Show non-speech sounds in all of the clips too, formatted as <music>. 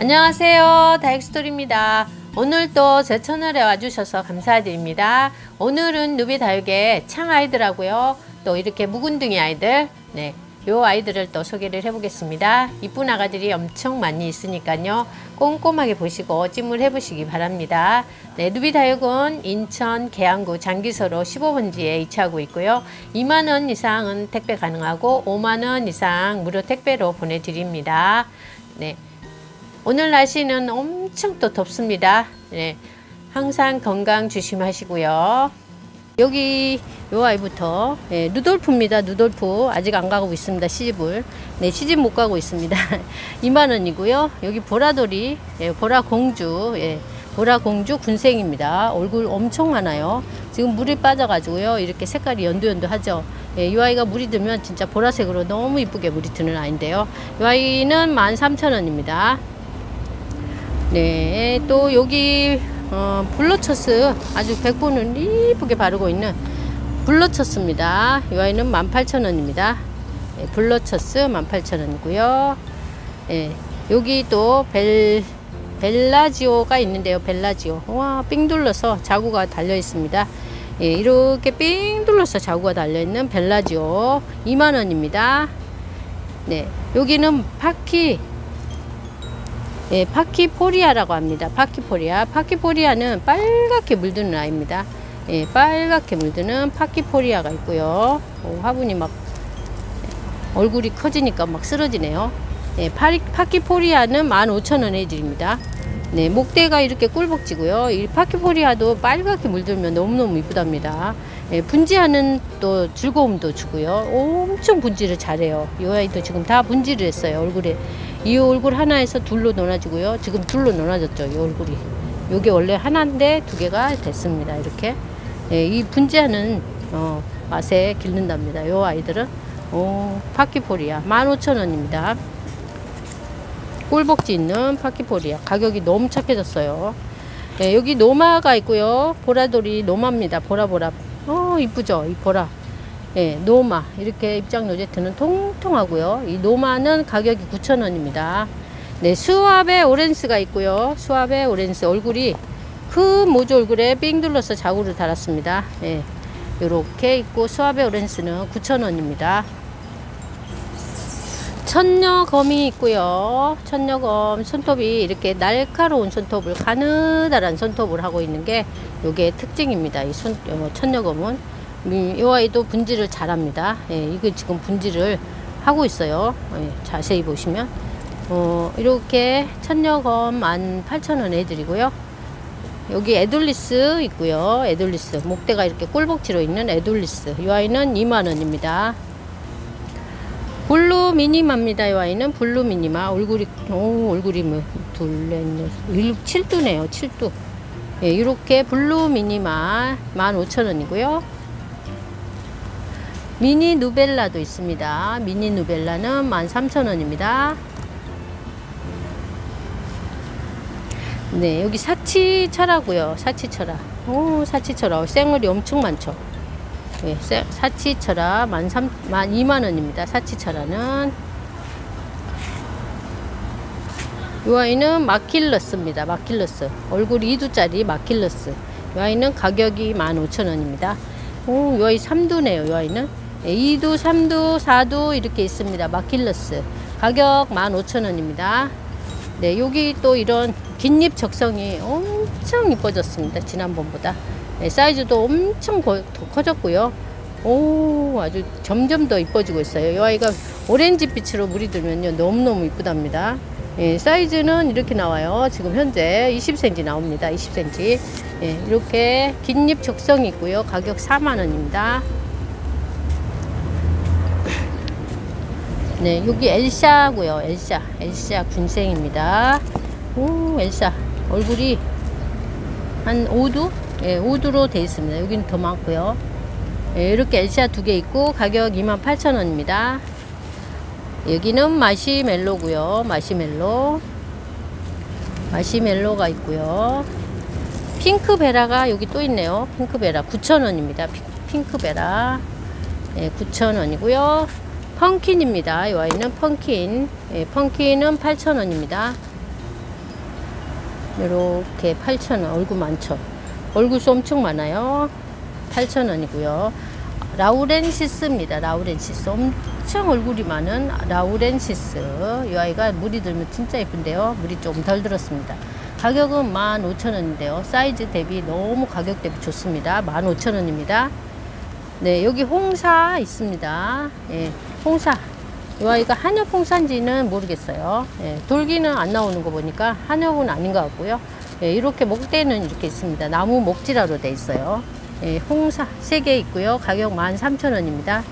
안녕하세요. 다육스토리입니다. 오늘도 제 채널에 와주셔서 감사드립니다. 오늘은 누비 다육의 창 아이들하고요. 또 이렇게 묵은둥이 아이들 네, 요 아이들을 또 소개를 해 보겠습니다. 이쁜 아가들이 엄청 많이 있으니까요. 꼼꼼하게 보시고 찜을 해 보시기 바랍니다. 네, 누비 다육은 인천 계양구 장기서로 15번지에 위치하고 있고요. 2만원 이상은 택배 가능하고 5만원 이상 무료 택배로 보내드립니다. 네. 오늘 날씨는 엄청 또 덥습니다. 네, 항상 건강 조심하시고요. 여기 요 아이부터 네, 누돌프입니다. 누돌프 아직 안 가고 있습니다. 시집을 네 시집 못 가고 있습니다. <laughs> 2만 원이고요. 여기 보라돌이 예, 보라공주 예, 보라공주 군생입니다. 얼굴 엄청 많아요. 지금 물이 빠져가지고요. 이렇게 색깔이 연두연두하죠. 예, 이 아이가 물이 들면 진짜 보라색으로 너무 이쁘게 물이 드는 아이인데요. 이 아이는 13,000원입니다. 네, 또 여기 어, 블러처스 아주 백분을 이쁘게 바르고 있는 블러처스입니다. 이 아이는 18,000원입니다. 네, 블러처스 18,000원이고요. 네, 여기 또 벨, 벨라지오가 있는데요. 벨라지오. 와, 삥 둘러서 자구가 달려 있습니다. 예, 이렇게 삥 둘러서 자구가 달려 있는 벨라지오 2만원입니다. 네, 여기는 파키 예, 파키포리아라고 합니다. 파키포리아. 파키포리아는 빨갛게 물드는 아이입니다. 예, 빨갛게 물드는 파키포리아가 있고요. 오, 화분이 막 얼굴이 커지니까 막 쓰러지네요. 예, 파리, 파키포리아는 15,000원에 드립니다. 네, 목대가 이렇게 꿀벅지고요. 이 파키포리아도 빨갛게 물들면 너무너무 이쁘답니다. 예, 분지하는 또 즐거움도 주고요. 엄청 분지를 잘해요. 이 아이도 지금 다 분지를 했어요. 얼굴에. 이 얼굴 하나에서 둘로 놀아주고요. 지금 둘로 놀아졌죠. 이 얼굴이. 요게 원래 하나인데 두 개가 됐습니다. 이렇게. 예, 이 분지하는 어, 맛에 기른답니다. 요 아이들은. 오, 파키포리아 15,000원입니다. 꿀벅지 있는 파키포리아. 가격이 너무 착해졌어요. 예, 여기 노마가 있고요. 보라돌이 노마입니다. 보라보라. 어, 이쁘죠? 이 보라. 예, 노마 이렇게 입장 로제트는 통통하고요. 이 노마는 가격이 9,000원입니다. 네, 수아베오렌스가 있고요. 수아베오렌스 얼굴이 큰 모주 얼굴에 삥 둘러서 자구를 달았습니다. 예, 이렇게 있고 수아베오렌스는 9,000원입니다. 천녀검이 있고요. 천녀검 손톱이 이렇게 날카로운 손톱을 가느다란 손톱을 하고 있는 게 요게 특징입니다. 이 손, 어, 천녀검은 음, 이 아이도 분지를 잘합니다. 예, 이거 지금 분지를 하고 있어요. 예, 자세히 보시면 어, 이렇게 천녀검 18,000원 해드리고요. 여기 에둘리스 있고요. 에둘리스 목대가 이렇게 꿀벅지로 있는 에둘리스 이 아이는 2만원입니다. 블루 미니마입니다. 이 아이는 블루 미니마 얼굴이 오 얼굴이 뭐일 7두네요. 7두 예, 이렇게 블루 미니마 15,000원이고요. 미니 누벨라도 있습니다. 미니 누벨라는 13,000원입니다. 네, 여기 사치 철화고요. 사치 철화. 오, 사치 철화. 생얼이 엄청 많죠. 네, 사치 철화 13, 2만원입니다. 사치 철화는. 이 아이는 마킬러스입니다. 마킬러스. 얼굴 2두짜리 마킬러스. 이 아이는 가격이 15,000원입니다. 오, 이 아이 3두네요. 이 아이는. 2두, 3두, 4두 이렇게 있습니다. 마킬러스. 가격 15,000원입니다. 네, 여기 또 이런 긴잎 적성이 엄청 이뻐졌습니다. 지난번보다. 네, 사이즈도 엄청 더 커졌고요. 오, 아주 점점 더 이뻐지고 있어요. 이 아이가 오렌지 빛으로 물이 들면요. 너무너무 이쁘답니다. 예, 사이즈는 이렇게 나와요. 지금 현재 20cm 나옵니다. 20cm. 예, 이렇게 긴잎 적성이 있고요. 가격 4만원입니다. 네, 여기 엘샤고요. 엘샤. 엘샤 군생입니다. 오, 엘샤. 얼굴이 한 5두? 예, 5두로 되어 있습니다. 여기는 더 많고요. 예, 이렇게 엘샤 두 개 있고 가격 28,000원입니다. 여기는 마시멜로고요. 마시멜로. 마시멜로가 있고요. 핑크베라가 여기 또 있네요. 핑크베라 9,000원입니다. 핑크베라. 예, 9,000원이고요. 펑킨입니다. 이 와인은 펑킨. 예, 펑킨은 8,000원입니다. 이렇게 8,000원. 얼굴 많죠? 얼굴수 엄청 많아요. 8,000원이고요. 라우렌시스입니다. 라우렌시스. 엄청 얼굴이 많은 라우렌시스. 이 아이가 물이 들면 진짜 예쁜데요. 물이 좀 덜 들었습니다. 가격은 15,000원인데요. 사이즈 대비 너무 가격 대비 좋습니다. 15,000원입니다. 네, 여기 홍사 있습니다. 예, 홍사. 이 아이가 환엽 홍사인지는 모르겠어요. 예, 돌기는 안 나오는 거 보니까 환엽은 아닌 것 같고요. 예, 이렇게 목대는 이렇게 있습니다. 나무 목지라로 돼 있어요. 예, 홍사 3개 있고요. 가격 13,000원입니다.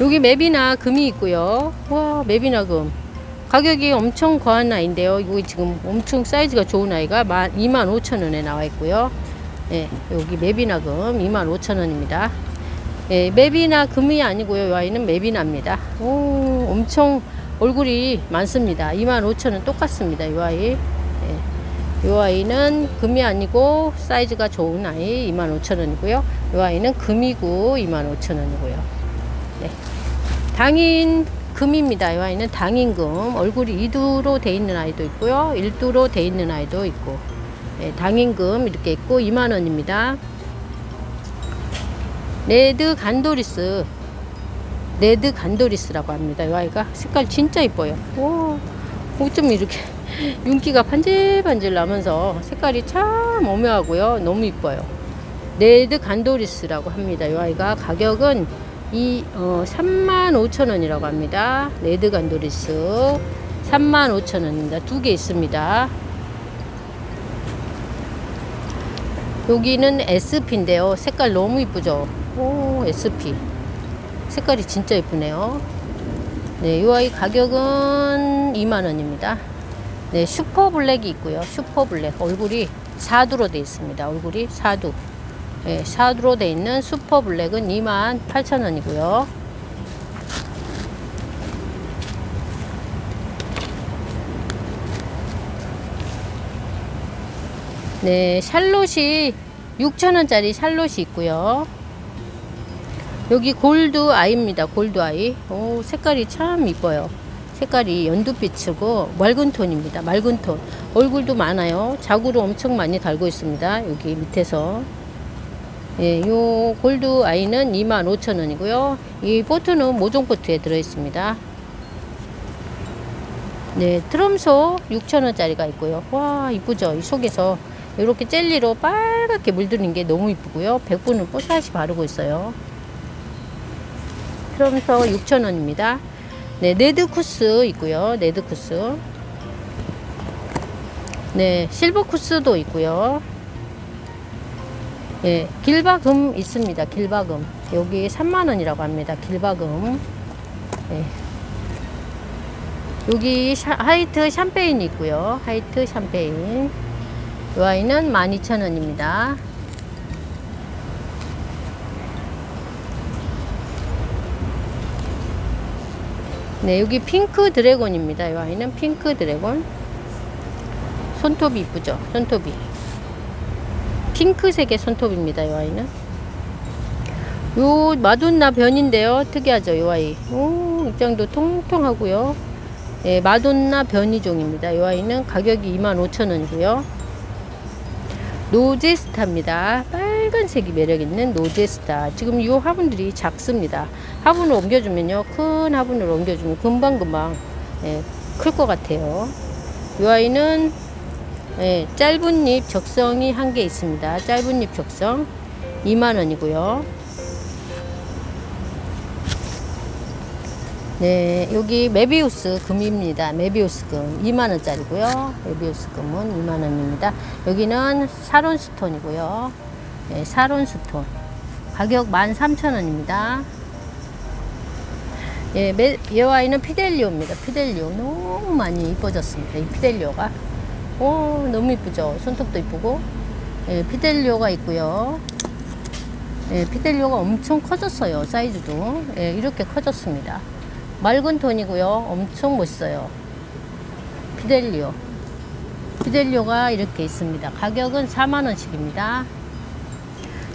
여기 맵이나 금이 있고요. 와, 맵이나 금. 가격이 엄청 거한 아이인데요. 이거 지금 엄청 사이즈가 좋은 아이가 25,000원에 나와 있고요. 예, 여기 맵이나 금 25,000원입니다. 예, 맵이나 금이 아니고요. 이 아이는 맵이나입니다. 오, 엄청 얼굴이 많습니다. 25,000원 똑같습니다. 이 아이. 예, 이 아이는 금이 아니고 사이즈가 좋은 아이 25,000원이고요. 이 아이는 금이고 25,000원이고요. 네. 당인 금입니다. 이 아이는 당인금. 얼굴이 2두로 돼 있는 아이도 있고요. 1두로 돼 있는 아이도 있고. 예, 당인금 이렇게 있고 2만원입니다. 레드 간도리스. 레드 간도리스라고 합니다. 이 아이가 색깔 진짜 이뻐요. 오, 어쩜 이렇게 <laughs> 윤기가 반질반질 나면서 색깔이 참 오묘하고요. 너무 이뻐요. 레드 간도리스라고 합니다. 이 아이가 가격은 이 어, 35,000원이라고 합니다. 레드 간도리스 35,000원입니다. 두 개 있습니다. 여기는 SP인데요. 색깔 너무 이쁘죠? 오, SP. 색깔이 진짜 이쁘네요. 네, 이 아이 가격은 2만원입니다. 네, 슈퍼 블랙이 있고요. 슈퍼 블랙. 얼굴이 4두로 되어 있습니다. 얼굴이 4두. 네, 4두로 되어 있는 슈퍼 블랙은 2만 8천원이고요. 네, 샬롯이 6천원짜리 샬롯이 있고요. 여기 골드 아이입니다. 골드 아이. 오, 색깔이 참 이뻐요. 색깔이 연두빛이고 맑은 톤입니다. 맑은 톤. 얼굴도 많아요. 자구로 엄청 많이 달고 있습니다. 여기 밑에서. 예, 요 골드 아이는 25,000원이고요. 이 포트는 모종 포트에 들어 있습니다. 네, 트럼소 6,000원짜리가 있고요. 와, 이쁘죠? 이 속에서 이렇게 젤리로 빨갛게 물드는 게 너무 이쁘고요. 백분은 뽀샤시 바르고 있어요. 트럼서 6,000원입니다. 네, 네드쿠스 있고요. 네드쿠스. 네, 실버 쿠스도 있고요. 예, 길바금 있습니다. 길바금. 여기 3만 원이라고 합니다. 길바금. 예. 여기 샤, 화이트 샴페인 있고요. 화이트 샴페인. 이 아이는 12,000원입니다. 네, 여기 핑크 드래곤입니다. 이 아이는 핑크 드래곤. 손톱이 이쁘죠? 손톱이. 핑크색의 손톱입니다. 이 아이는. 요 마돈나 변인데요. 특이하죠? 이 아이. 오, 입장도 통통하고요. 예, 마돈나 변이종입니다. 이 아이는 가격이 25,000원이고요. 노제스타입니다. 빨간색이 매력있는 노제스타. 지금 이 화분들이 작습니다. 화분을 옮겨주면요. 큰 화분을 옮겨주면 금방금방 예, 클 것 같아요. 이 아이는 예, 짧은 잎 적성이 한 개 있습니다. 짧은 잎 적성 2만원이고요. 네, 여기 메비우스 금입니다. 메비우스 금 2만원짜리고요. 메비우스 금은 2만원입니다. 여기는 샤론스톤이고요. 네, 샤론 스톤. 가격 13,000원입니다. 예, 메, 이 아이는 피델리오입니다. 피델리오. 너무 많이 이뻐졌습니다. 이 피델리오가. 오, 너무 이쁘죠? 손톱도 이쁘고. 예, 피델리오가 있고요. 예, 피델리오가 엄청 커졌어요. 사이즈도. 예, 이렇게 커졌습니다. 맑은 톤이고요. 엄청 멋있어요. 피델리오. 피델리오가 이렇게 있습니다. 가격은 4만원씩입니다.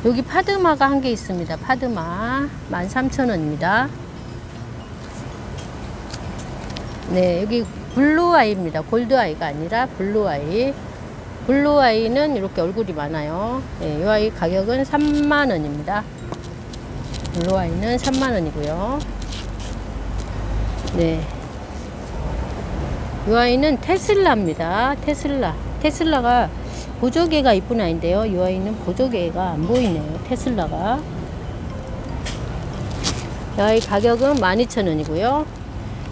여기 파드마가 한 개 있습니다. 파드마 13,000원입니다. 네, 여기 블루아이입니다. 골드아이가 아니라 블루아이. 블루아이는 이렇게 얼굴이 많아요. 예, 이 아이 가격은 3만원입니다. 블루아이는 3만원이고요. 네. 이 아이는 테슬라입니다. 테슬라. 테슬라가 보조개가 이쁜 아이인데요. 이 아이는 보조개가 안 보이네요. 테슬라가. 이 아이 가격은 12,000원이고요.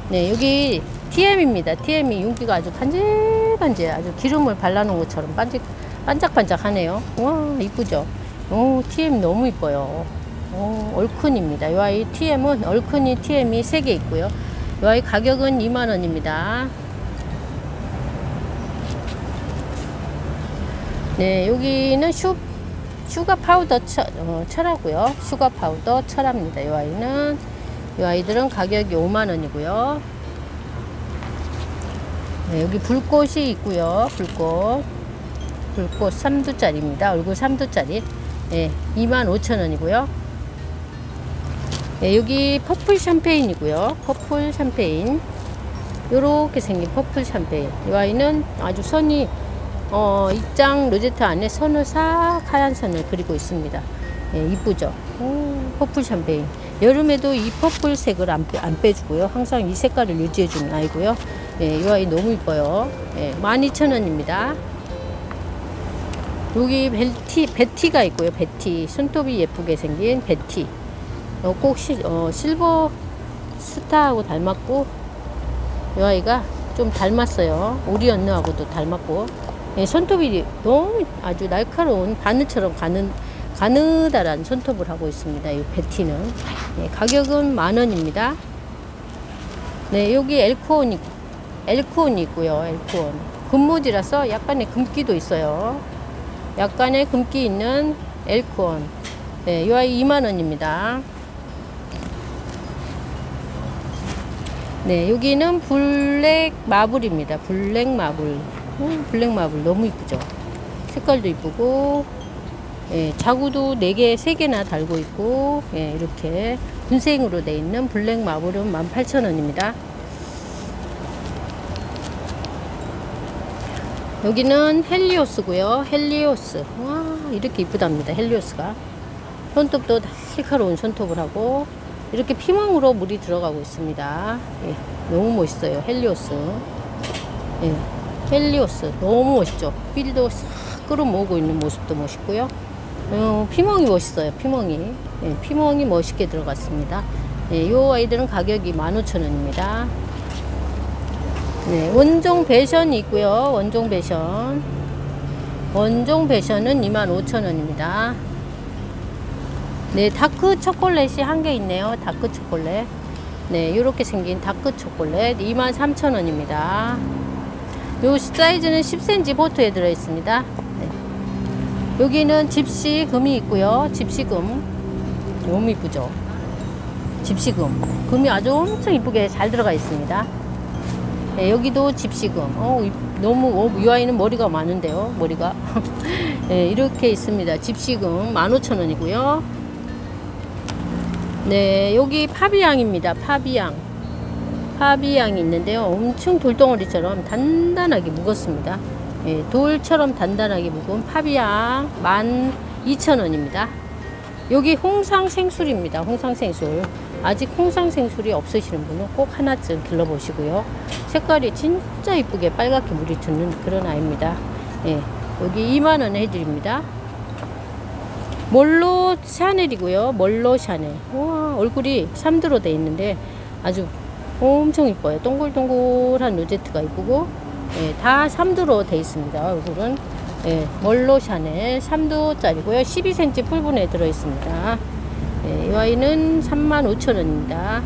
네, 여기 TM입니다. TM이 윤기가 아주 반질반질 아주 기름을 발라놓은 것처럼 반짝, 반짝반짝 하네요. 와, 이쁘죠? 오, TM 너무 이뻐요. 오, 얼큰입니다. 이 아이 TM은 얼큰이 TM이 3개 있고요. 이 아이 가격은 2만원입니다. 네, 여기는 슈, 슈가 파우더 철, 어, 철화고요. 슈가 파우더 철화입니다. 이 아이는. 이 아이들은 가격이 5만 원이고요. 네, 여기 불꽃이 있고요. 불꽃. 불꽃 3두짜리입니다. 얼굴 3두짜리. 네, 25,000원이고요. 네, 여기 퍼플 샴페인이고요. 퍼플 샴페인. 요렇게 생긴 퍼플 샴페인. 이 아이는 아주 선이 어, 입장 로제트 안에 선을 싹 하얀 선을 그리고 있습니다. 예, 이쁘죠? 오, 퍼플 샴페인. 여름에도 이 퍼플 색을 안, 빼, 안 빼주고요. 항상 이 색깔을 유지해주는 아이고요. 예, 이 아이 너무 이뻐요. 예, 12,000원입니다. 여기 벨티, 베티가 있고요. 베티. 손톱이 예쁘게 생긴 베티. 어, 꼭 시, 어, 실버 스타하고 닮았고, 이 아이가 좀 닮았어요. 우리 언니하고도 닮았고. 예, 손톱이 너무 아주 날카로운 바늘처럼 가는 가느다란 손톱을 하고 있습니다. 이 베티는 예, 가격은 만 원입니다. 네, 여기 엘코온 엘코온이 있고요. 엘코온 금모지라서 약간의 금기도 있어요. 약간의 금기 있는 엘코온. 네, 이 아이 2만 원입니다. 네, 여기는 블랙 마블입니다. 블랙 마블. 음, 블랙 마블 너무 이쁘죠? 색깔도 이쁘고, 예, 자구도 4개, 3개나 달고 있고, 예, 이렇게 군생으로 돼 있는 블랙 마블은 18,000원입니다. 여기는 헬리오스고요. 헬리오스. 와, 이렇게 이쁘답니다. 헬리오스가. 손톱도 날카로운 손톱을 하고, 이렇게 피멍으로 물이 들어가고 있습니다. 예, 너무 멋있어요. 헬리오스. 예, 헬리오스. 너무 멋있죠. 필도 싹 끌어모으고 있는 모습도 멋있고요. 어, 피멍이 멋있어요. 피멍이. 예, 피멍이 멋있게 들어갔습니다. 예, 이 아이들은 가격이 15,000원입니다. 네, 원종 배션이 있고요. 원종 배션. 원종 배션은 25,000원입니다. 네, 다크 초콜릿이 한 개 있네요. 다크 초콜릿. 네, 이렇게 생긴 다크 초콜릿 23,000원입니다. 요 사이즈는 10cm 포트에 들어 있습니다. 네. 여기는 집시 금이 있고요. 집시금. 너무 이쁘죠? 집시금. 금이 아주 엄청 이쁘게 잘 들어가 있습니다. 네, 여기도 집시금. 어, 너무, 어, 이 아이는 머리가 많은데요. 머리가. <laughs> 네, 이렇게 있습니다. 집시금 15,000원이고요. 네, 여기 파비앙입니다. 파비앙. 파비앙이 있는데요. 엄청 돌덩어리처럼 단단하게 묵었습니다. 예, 돌처럼 단단하게 묵은 파비앙 12,000원입니다. 여기 홍상생술입니다. 홍상생술. 아직 홍상생술이 없으시는 분은 꼭 하나쯤 길러보시고요. 색깔이 진짜 이쁘게 빨갛게 물이 드는 그런 아이입니다. 예, 여기 2만원 해드립니다. 몰로 샤넬이고요. 몰로 샤넬. 와, 얼굴이 3드로 돼 있는데 아주 엄청 이뻐요. 동글동글한 로제트가 이쁘고 예, 다 3두로 돼 있습니다. 얼굴은 예, 멀로 샤넬 3두짜리고요. 12cm 풀분에 들어 있습니다. 예, 이 아이는 35,000원입니다.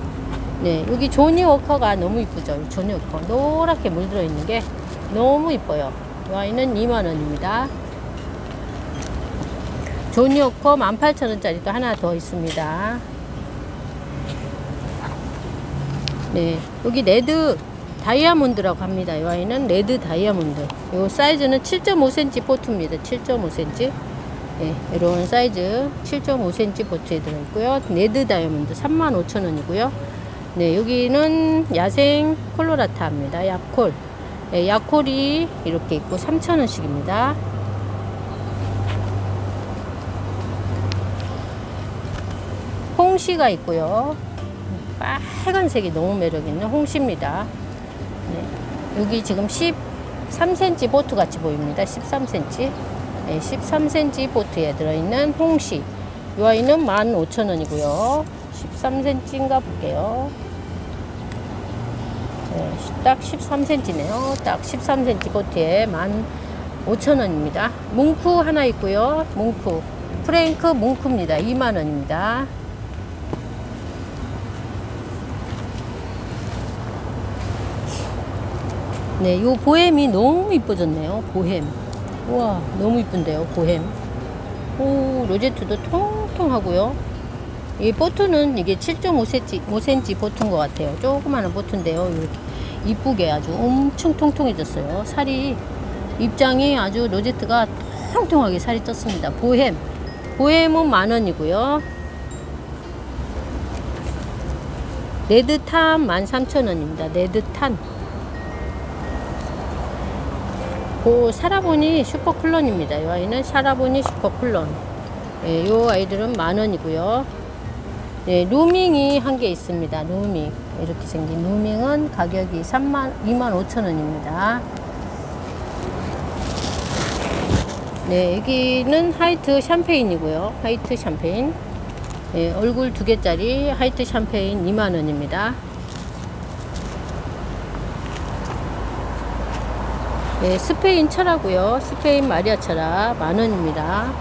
네, 여기 조니 워커가 너무 이쁘죠. 조니 워커 노랗게 물들어 있는 게 너무 이뻐요. 이 아이는 2만원입니다. 조니 워커 18,000원짜리도 하나 더 있습니다. 네, 여기 레드 다이아몬드라고 합니다. 이 아이는 레드 다이아몬드. 이 사이즈는 7.5cm 포트입니다. 7.5cm. 네, 이런 사이즈 7.5cm 포트에 들어있고요. 레드 다이아몬드 35,000원이고요. 네, 여기는 야생 콜로라타입니다. 야콜. 네, 야콜이 이렇게 있고 3,000원씩입니다. 홍시가 있고요. 빨간색이 너무 매력있는 홍시입니다. 네, 여기 지금 13cm 포트 같이 보입니다. 13cm. 네, 13cm 보트에 들어있는 홍시. 이 아이는 15,000원이고요. 13cm인가 볼게요. 네, 딱 13cm네요. 딱 13cm 보트에 15,000원입니다. 뭉크 하나 있고요. 뭉크. 프랭크 뭉크입니다. 2만원입니다. 네, 요 보햄이 너무 이뻐졌네요. 보햄. 우와, 너무 이쁜데요. 보햄. 오, 로제트도 통통하고요. 이 보트는 이게 7.5cm, 5cm 보트인 것 같아요. 조그마한 보트인데요. 이렇게 이쁘게 아주 엄청 통통해졌어요. 살이, 입장이 아주 로제트가 통통하게 살이 쪘습니다. 보햄. 보햄은 만 원이고요. 레드탄 13,000원입니다. 레드탄. 그 사라보니 슈퍼클론입니다. 이 아이는 사라보니 슈퍼클론. 예, 요 아이들은 만 원이고요. 네, 루밍이 한 개 있습니다. 루밍. 이렇게 생긴 루밍은 가격이 3만, 2만 5천 원입니다. 네, 여기는 화이트 샴페인이고요. 화이트 샴페인. 네, 얼굴 두 개짜리 하이트 샴페인 2만 원입니다. 네, 스페인 철하고요. 스페인 마리아 철아 만 원입니다.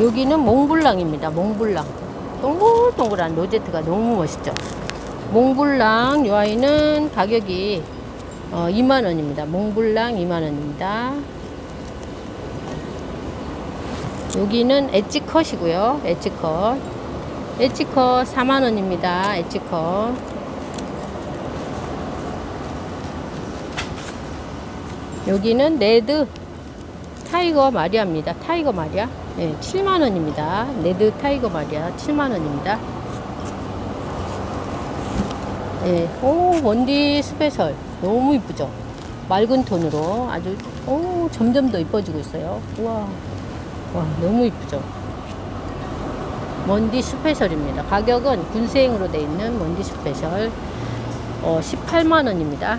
여기는 몽블랑입니다. 몽블랑. 동글동글한 로제트가 너무 멋있죠. 몽블랑 요 아이는 가격이 어, 2만원입니다. 몽블랑 2만원입니다. 여기는 엣지컷이고요. 엣지컷. 엣지컷 4만원입니다. 엣지컷. 여기는 레드 타이거 마리아입니다. 타이거 마리아. 네, 7만원입니다. 레드 타이거 마리아 7만원입니다. 네, 오, 먼디 스페셜. 너무 이쁘죠? 맑은 톤으로 아주, 오, 점점 더 이뻐지고 있어요. 우와. 와, 너무 이쁘죠? 먼디 스페셜입니다. 가격은 군생으로 되어 있는 먼디 스페셜. 어, 18만원입니다.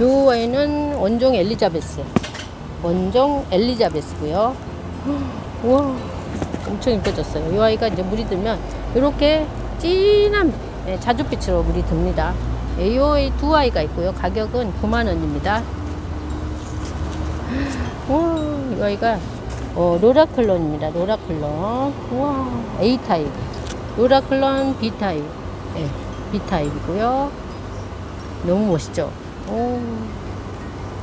요 아이는 원종 엘리자베스. 원종 엘리자베스고요. <gasps> 우와, 엄청 이뻐졌어요. 이 아이가 이제 물이 들면 이렇게 진한 예, 자줏빛으로 물이 듭니다. 예, 이 아이 두 아이가 있고요. 가격은 9만 원입니다. <gasps> 우와, 이 아이가 어, 로라클론입니다. 로라클론. 우와, A 타입. 로라클론 B 타입. 예, B 타입이고요. 너무 멋있죠. 오,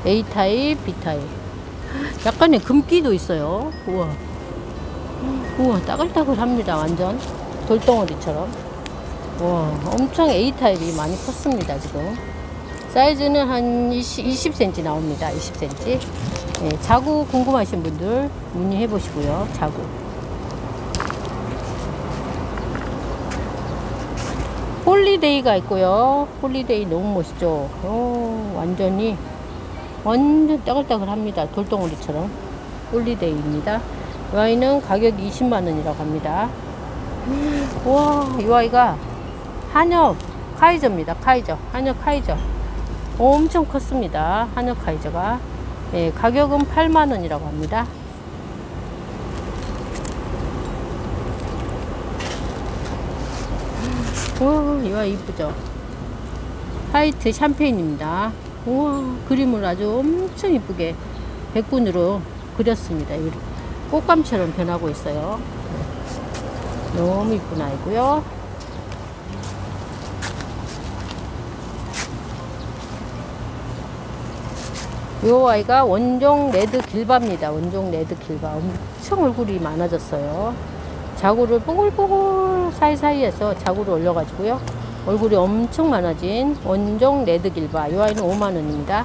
A 타입, B 타입. 약간의 금기도 있어요. 우와. 우와, 따글따글합니다. 완전. 돌덩어리처럼. 와, 엄청 A타입이 많이 컸습니다. 지금. 사이즈는 한 20, 20cm 나옵니다. 20cm. 예, 자구 궁금하신 분들 문의해 보시고요. 자구. 홀리데이가 있고요. 홀리데이 너무 멋있죠. 오, 완전히 완전 따글따글합니다. 돌덩어리처럼. 홀리데이입니다. 이 아이는 가격이 20만원이라고 합니다. 와, 이 아이가 한엽 카이저입니다. 카이저. 한엽 카이저. 엄청 컸습니다. 한엽 카이저가. 예, 가격은 8만원이라고 합니다. 와, 이 아이 이쁘죠? 화이트 샴페인입니다. 우와, 그림을 아주 엄청 이쁘게 백분으로 그렸습니다. 곶감처럼 변하고 있어요. 너무 이쁜 아이고요. 요 아이가 원종 레드 길바입니다. 원종 레드 길바. 엄청 얼굴이 많아졌어요. 자구를 뽀글뽀글 사이사이에서 자구를 올려가지고요. 얼굴이 엄청 많아진 원종 레드 길바. 이 아이는 5만원입니다.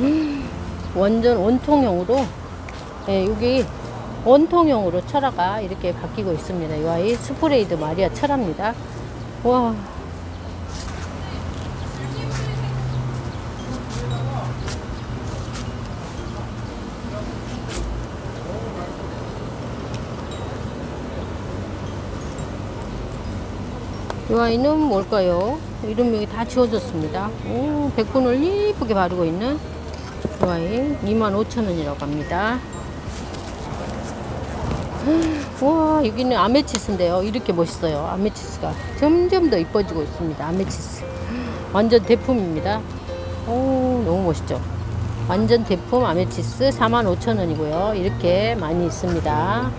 음, 완전 원통형으로 예, 여기 원통형으로 철화가 이렇게 바뀌고 있습니다. 이 아이 스프레이드 마리아 철화입니다. 와. 이 아이는 뭘까요? 이름 여기 다 지워졌습니다. 오, 백분을 이쁘게 바르고 있는 이 아이 25,000원이라고 합니다. 와 여기는 아메치스인데요. 이렇게 멋있어요 아메치스가. 점점 더 이뻐지고 있습니다 아메치스. 완전 대품입니다. 오 너무 멋있죠? 완전 대품 아메치스 45,000원이고요. 이렇게 많이 있습니다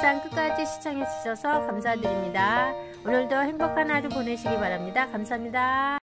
영상 끝까지 시청해 주셔서 감사드립니다. 오늘도 행복한 하루 보내시기 바랍니다. 감사합니다